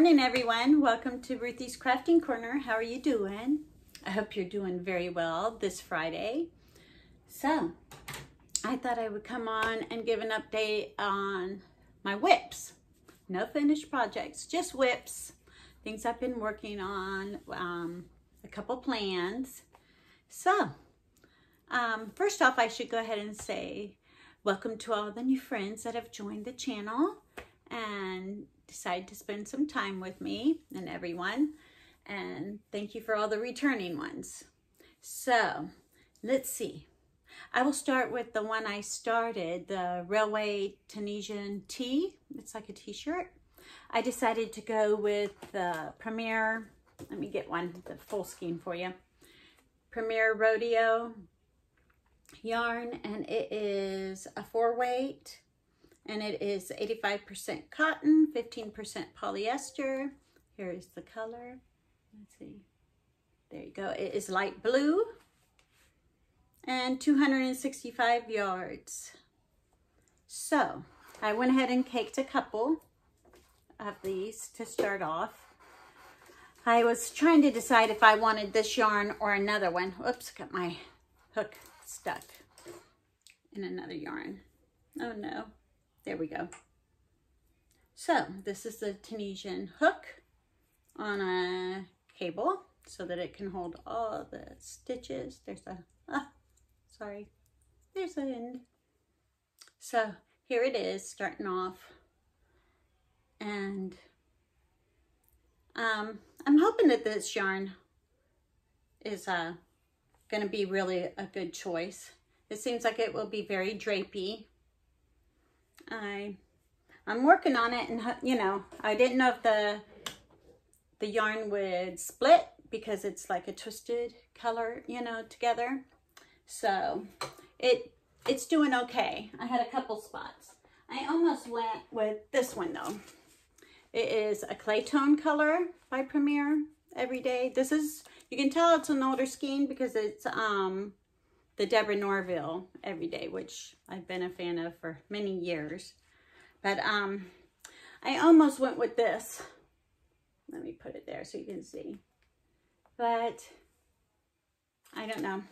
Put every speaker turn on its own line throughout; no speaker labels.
morning, everyone. Welcome to Ruthie's Crafting Corner. How are you doing? I hope you're doing very well this Friday. So, I thought I would come on and give an update on my WIPs. No finished projects, just WIPs. Things I've been working on, um, a couple plans. So, um, first off, I should go ahead and say welcome to all the new friends that have joined the channel and decide to spend some time with me and everyone. And thank you for all the returning ones. So let's see. I will start with the one I started, the Railway Tunisian tee. It's like a t-shirt. I decided to go with the Premier, let me get one, the full skein for you. Premier Rodeo yarn, and it is a four weight and it is 85% cotton, 15% polyester. Here is the color. Let's see. There you go. It is light blue and 265 yards. So I went ahead and caked a couple of these to start off. I was trying to decide if I wanted this yarn or another one. Oops, got my hook stuck in another yarn. Oh no. There we go. So this is the Tunisian hook on a cable so that it can hold all the stitches. There's a, ah, sorry, there's an end. So here it is starting off. And um, I'm hoping that this yarn is uh, going to be really a good choice. It seems like it will be very drapey I, I'm working on it and, you know, I didn't know if the, the yarn would split because it's like a twisted color, you know, together. So it, it's doing okay. I had a couple spots. I almost went with this one though. It is a clay tone color by Premier Everyday. This is, you can tell it's an older skein because it's um the Deborah Norville Everyday, which I've been a fan of for many years. But um, I almost went with this. Let me put it there so you can see. But I don't know.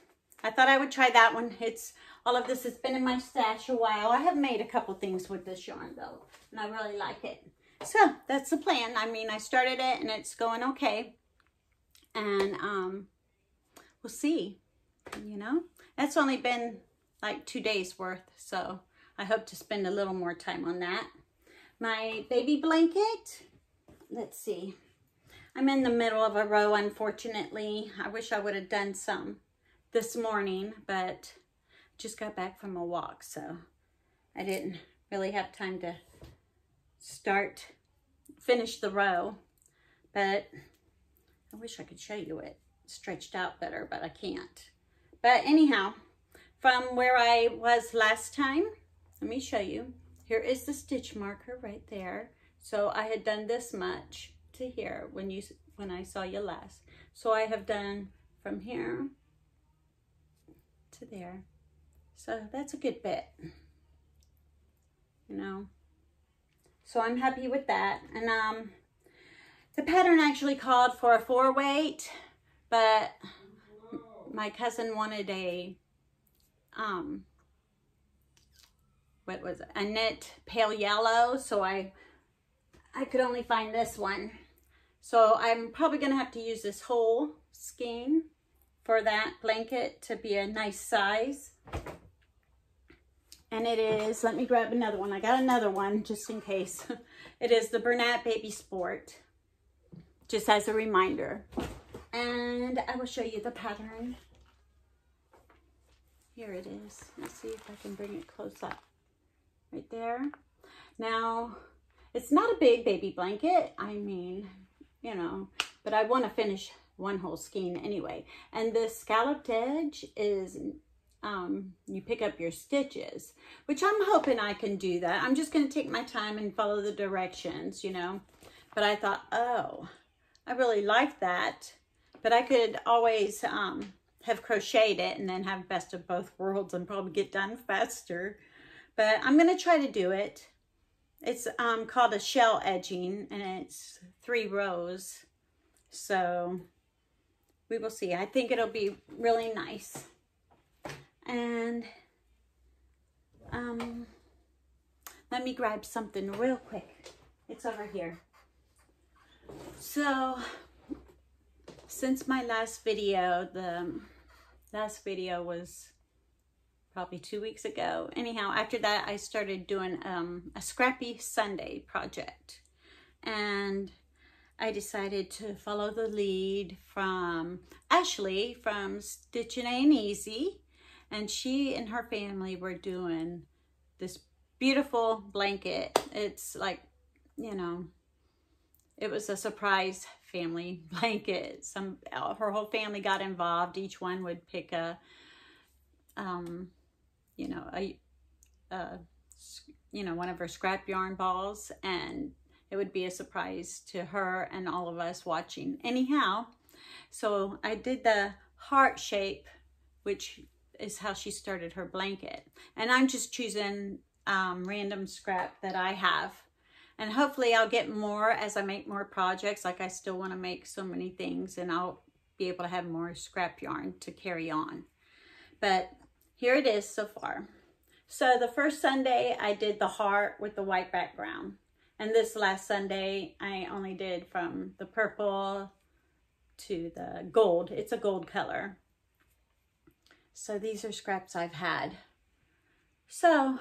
I thought I would try that one. It's all of this has been in my stash a while. I have made a couple things with this yarn though, and I really like it. So that's the plan. I mean, I started it and it's going okay. And um, we'll see, you know. That's only been like two days worth, so I hope to spend a little more time on that. My baby blanket, let's see. I'm in the middle of a row, unfortunately. I wish I would have done some this morning, but just got back from a walk, so I didn't really have time to start, finish the row, but I wish I could show you it stretched out better, but I can't. But anyhow, from where I was last time, let me show you. Here is the stitch marker right there. So I had done this much to here when you when I saw you last. So I have done from here to there. So that's a good bit, you know. So I'm happy with that. And um, the pattern actually called for a four weight, but my cousin wanted a, um, what was it? A knit pale yellow. So I, I could only find this one. So I'm probably going to have to use this whole skein for that blanket to be a nice size. And it is, let me grab another one. I got another one just in case. it is the Bernat Baby Sport, just as a reminder. And I will show you the pattern. Here it is. Let's see if I can bring it close up. Right there. Now, it's not a big baby blanket. I mean, you know, but I want to finish one whole skein anyway. And the scalloped edge is, um, you pick up your stitches, which I'm hoping I can do that. I'm just going to take my time and follow the directions, you know. But I thought, oh, I really like that. But I could always um, have crocheted it and then have best of both worlds and probably get done faster. But I'm going to try to do it. It's um, called a shell edging and it's three rows. So we will see. I think it'll be really nice. And um, let me grab something real quick. It's over here. So since my last video, the last video was probably two weeks ago. Anyhow, after that, I started doing um, a Scrappy Sunday project. And I decided to follow the lead from Ashley from Stitching Ain't Easy. And she and her family were doing this beautiful blanket. It's like, you know, it was a surprise family blanket. Some her whole family got involved. Each one would pick a um, you know, a, a you know, one of her scrap yarn balls and it would be a surprise to her and all of us watching. Anyhow, so I did the heart shape, which is how she started her blanket. And I'm just choosing um, random scrap that I have. And hopefully I'll get more as I make more projects. Like I still want to make so many things and I'll be able to have more scrap yarn to carry on. But here it is so far. So the first Sunday I did the heart with the white background. And this last Sunday I only did from the purple to the gold. It's a gold color. So these are scraps I've had. So,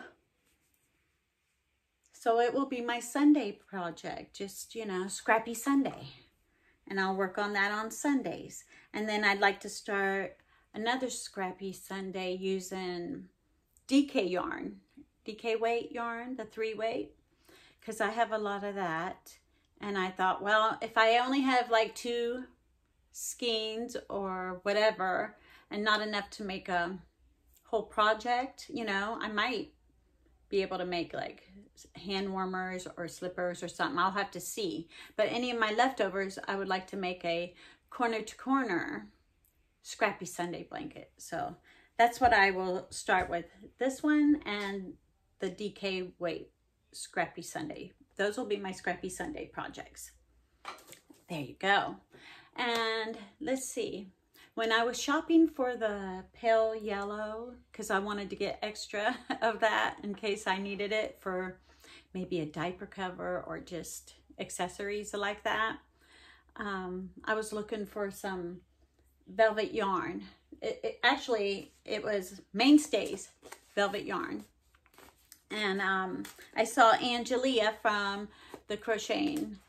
so it will be my Sunday project, just, you know, scrappy Sunday. And I'll work on that on Sundays. And then I'd like to start another scrappy Sunday using DK yarn, DK weight yarn, the three weight, because I have a lot of that. And I thought, well, if I only have like two skeins or whatever, and not enough to make a whole project, you know, I might be able to make like hand warmers or slippers or something. I'll have to see. But any of my leftovers, I would like to make a corner to corner Scrappy Sunday blanket. So that's what I will start with. This one and the DK Weight Scrappy Sunday. Those will be my Scrappy Sunday projects. There you go. And let's see. When I was shopping for the pale yellow, because I wanted to get extra of that in case I needed it for maybe a diaper cover or just accessories like that, um, I was looking for some velvet yarn. It, it, actually, it was Mainstays velvet yarn. And um, I saw Angelia from the Crocheting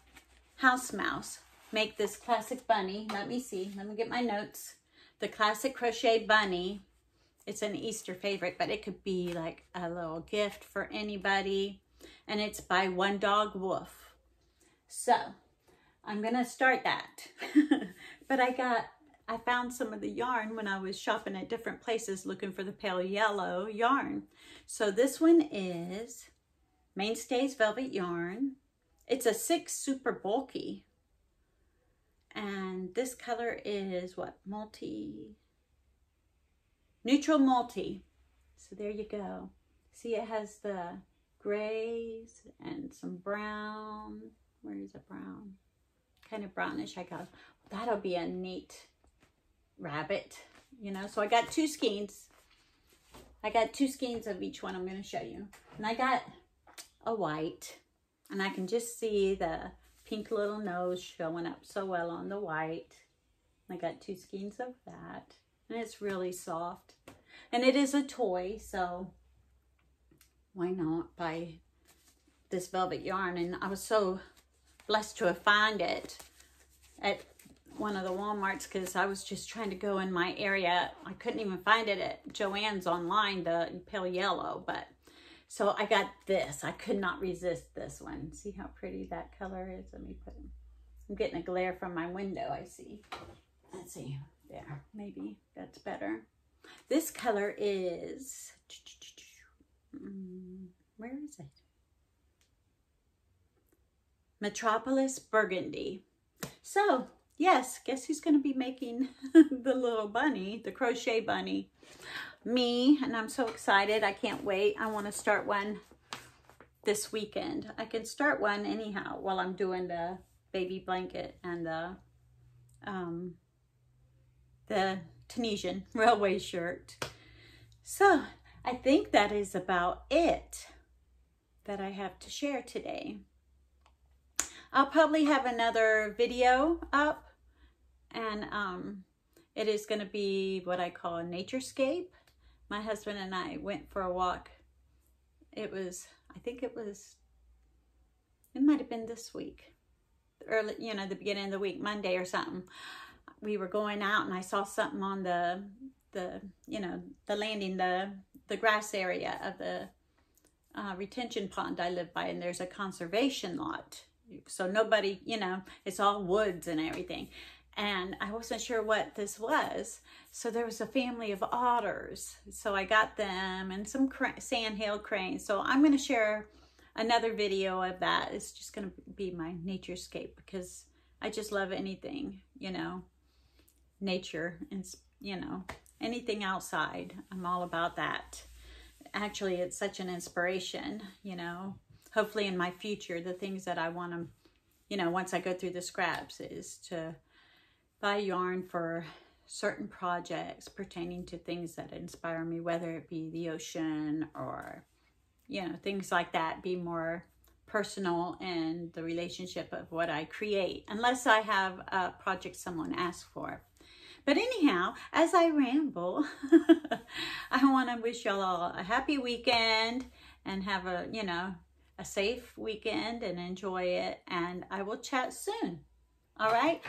House Mouse make this classic bunny. Let me see. Let me get my notes. The classic crochet bunny. It's an Easter favorite, but it could be like a little gift for anybody. And it's by One Dog Woof. So, I'm going to start that. but I got I found some of the yarn when I was shopping at different places looking for the pale yellow yarn. So this one is Mainstays Velvet Yarn. It's a six super bulky. This color is what? Multi, neutral multi. So there you go. See, it has the grays and some brown. Where is it brown? Kind of brownish. I got, that'll be a neat rabbit, you know. So I got two skeins. I got two skeins of each one I'm going to show you. And I got a white. And I can just see the pink little nose showing up so well on the white. I got two skeins of that. And it's really soft. And it is a toy, so why not buy this velvet yarn? And I was so blessed to have found it at one of the Walmarts because I was just trying to go in my area. I couldn't even find it at Joann's online, the pale yellow, but so I got this. I could not resist this one. See how pretty that color is? Let me put it. I'm getting a glare from my window, I see. Let's see. There, maybe that's better. This color is, mm, where is it? Metropolis Burgundy. So yes, guess who's going to be making the little bunny, the crochet bunny? Me, and I'm so excited. I can't wait. I want to start one this weekend. I can start one anyhow while I'm doing the baby blanket and the um, the Tunisian railway shirt. So I think that is about it that I have to share today. I'll probably have another video up and um, it is going to be what I call a naturescape. My husband and I went for a walk. It was, I think it was, it might have been this week, early, you know, the beginning of the week, Monday or something. We were going out and I saw something on the, the, you know, the landing, the, the grass area of the uh, retention pond I live by and there's a conservation lot. So nobody, you know, it's all woods and everything. And I wasn't sure what this was. So there was a family of otters. So I got them and some sandhill cranes. So I'm going to share another video of that. It's just going to be my naturescape because I just love anything, you know, nature and, you know, anything outside. I'm all about that actually it's such an inspiration, you know, hopefully in my future, the things that I want to, you know, once I go through the scraps is to buy yarn for certain projects pertaining to things that inspire me, whether it be the ocean or, you know, things like that, be more personal in the relationship of what I create, unless I have a project someone asks for. But anyhow, as I ramble, I want to wish y'all all a happy weekend and have a, you know, a safe weekend and enjoy it. And I will chat soon. All right?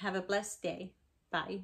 Have a blessed day. Bye.